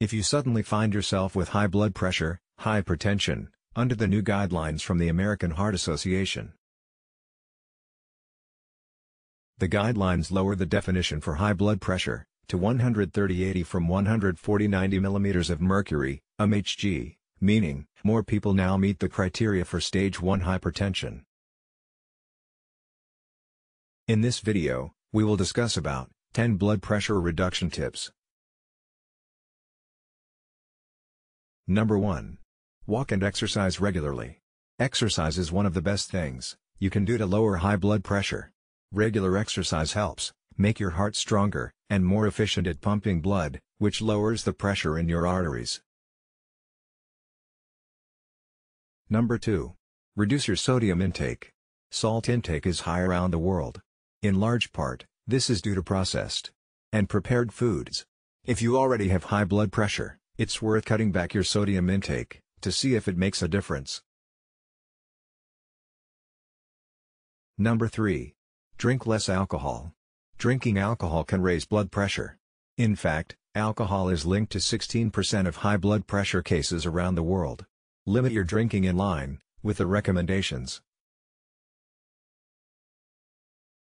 If you suddenly find yourself with high blood pressure, hypertension, under the new guidelines from the American Heart Association. The guidelines lower the definition for high blood pressure, to 130-80 from 140-90 mm of mercury, mmHg, meaning, more people now meet the criteria for stage 1 hypertension. In this video, we will discuss about 10 blood pressure reduction tips. Number 1. Walk and exercise regularly. Exercise is one of the best things you can do to lower high blood pressure. Regular exercise helps make your heart stronger and more efficient at pumping blood, which lowers the pressure in your arteries. Number 2. Reduce your sodium intake. Salt intake is high around the world. In large part, this is due to processed and prepared foods. If you already have high blood pressure, it's worth cutting back your sodium intake to see if it makes a difference. Number 3. Drink less alcohol. Drinking alcohol can raise blood pressure. In fact, alcohol is linked to 16% of high blood pressure cases around the world. Limit your drinking in line with the recommendations.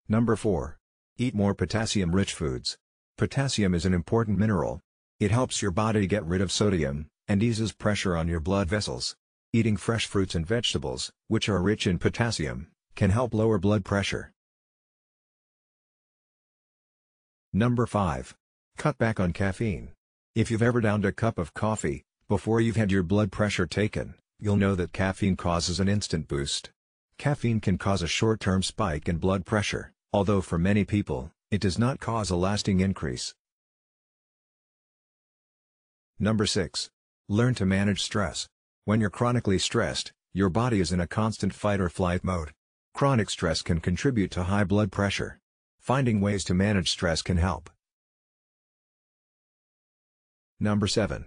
Number 4. Eat more potassium-rich foods. Potassium is an important mineral. It helps your body get rid of sodium, and eases pressure on your blood vessels. Eating fresh fruits and vegetables, which are rich in potassium, can help lower blood pressure. Number 5. Cut back on caffeine. If you've ever downed a cup of coffee, before you've had your blood pressure taken, you'll know that caffeine causes an instant boost. Caffeine can cause a short-term spike in blood pressure, although for many people, it does not cause a lasting increase. Number 6. Learn to manage stress. When you're chronically stressed, your body is in a constant fight-or-flight mode. Chronic stress can contribute to high blood pressure. Finding ways to manage stress can help. Number 7.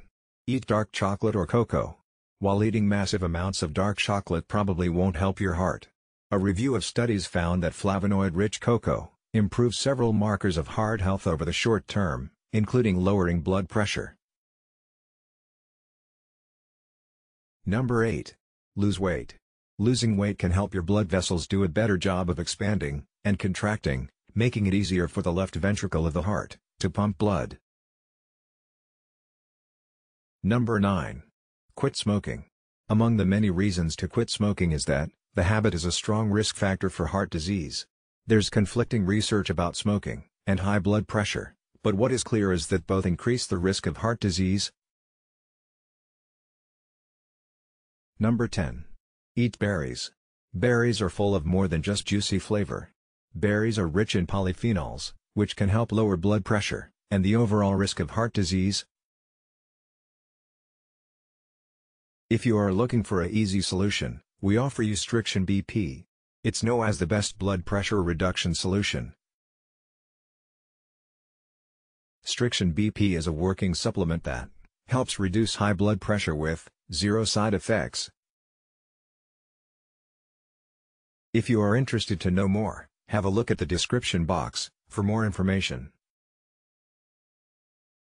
Eat dark chocolate or cocoa. While eating massive amounts of dark chocolate probably won't help your heart. A review of studies found that flavonoid-rich cocoa improves several markers of heart health over the short term, including lowering blood pressure. Number 8. Lose weight. Losing weight can help your blood vessels do a better job of expanding and contracting, making it easier for the left ventricle of the heart to pump blood. Number 9. Quit smoking. Among the many reasons to quit smoking is that, the habit is a strong risk factor for heart disease. There's conflicting research about smoking and high blood pressure, but what is clear is that both increase the risk of heart disease Number 10. Eat berries. Berries are full of more than just juicy flavor. Berries are rich in polyphenols, which can help lower blood pressure, and the overall risk of heart disease. If you are looking for a easy solution, we offer you Striction BP. It's known as the best blood pressure reduction solution. Striction BP is a working supplement that helps reduce high blood pressure with Zero side effects. If you are interested to know more, have a look at the description box, for more information.